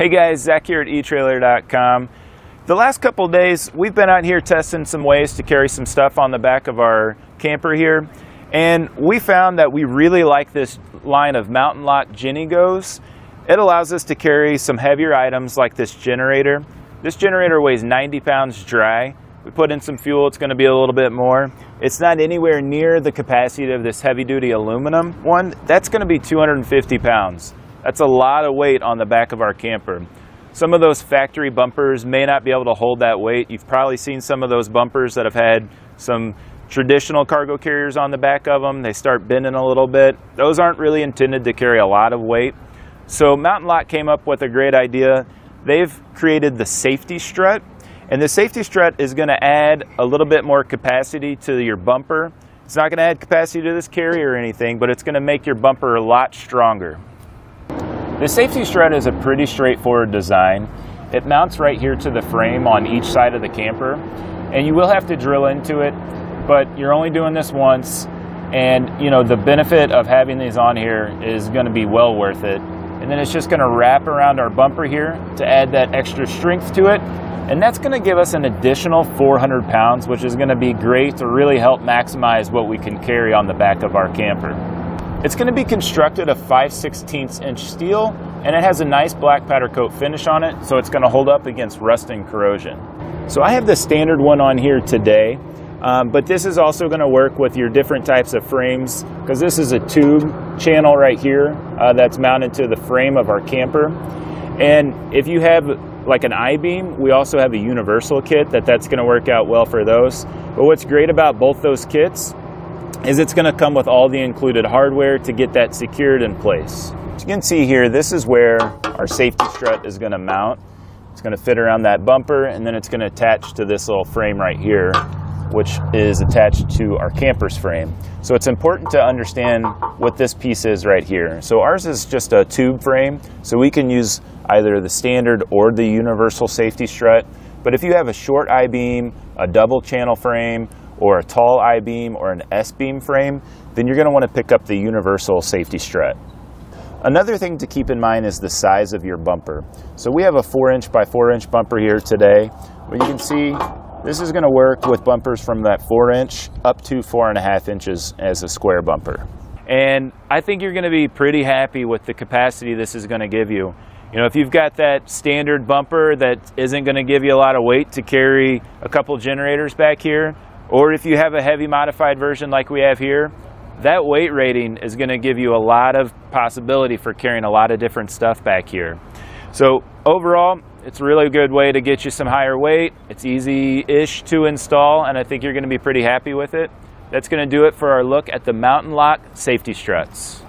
Hey guys, Zach here at eTrailer.com. The last couple days, we've been out here testing some ways to carry some stuff on the back of our camper here, and we found that we really like this line of Mount-n-Lock Jenny Goes. It allows us to carry some heavier items like this generator. This generator weighs 90 pounds dry. We put in some fuel, it's going to be a little bit more. It's not anywhere near the capacity of this heavy duty aluminum one. That's going to be 250 pounds. That's a lot of weight on the back of our camper. Some of those factory bumpers may not be able to hold that weight. You've probably seen some of those bumpers that have had some traditional cargo carriers on the back of them. They start bending a little bit. Those aren't really intended to carry a lot of weight. So Mount-n-Lock came up with a great idea. They've created the safety strut. And the safety strut is going to add a little bit more capacity to your bumper. It's not going to add capacity to this carrier or anything, but it's going to make your bumper a lot stronger. The safety strut is a pretty straightforward design. It mounts right here to the frame on each side of the camper, and you will have to drill into it, but you're only doing this once, and you know the benefit of having these on here is going to be well worth it. And then it's just going to wrap around our bumper here to add that extra strength to it, and that's going to give us an additional 400 pounds, which is going to be great to really help maximize what we can carry on the back of our camper. It's going to be constructed of 5 16 inch steel and it has a nice black powder coat finish on it so it's going to hold up against rust and corrosion. So I have the standard one on here today um, but this is also going to work with your different types of frames because this is a tube channel right here uh, that's mounted to the frame of our camper and if you have like an I-beam, we also have a universal kit that that's going to work out well for those. But what's great about both those kits is it's going to come with all the included hardware to get that secured in place. As you can see here, this is where our safety strut is going to mount. It's going to fit around that bumper and then it's going to attach to this little frame right here which is attached to our camper's frame. So it's important to understand what this piece is right here. So ours is just a tube frame, so we can use either the standard or the universal safety strut. But if you have a short I-beam, a double channel frame, or a tall I-beam or an S-beam frame, then you're going to want to pick up the universal safety strut. Another thing to keep in mind is the size of your bumper. So we have a 4 inch by 4 inch bumper here today. But you can see this is going to work with bumpers from that 4 inch up to 4.5 inches as a square bumper. And I think you're going to be pretty happy with the capacity this is going to give you. You know, if you've got that standard bumper that isn't going to give you a lot of weight to carry a couple generators back here, or if you have a heavy modified version like we have here, that weight rating is going to give you a lot of possibility for carrying a lot of different stuff back here. So overall, it's a really good way to get you some higher weight. It's easy-ish to install, and I think you're going to be pretty happy with it. That's going to do it for our look at the Mount-n-Lock safety struts.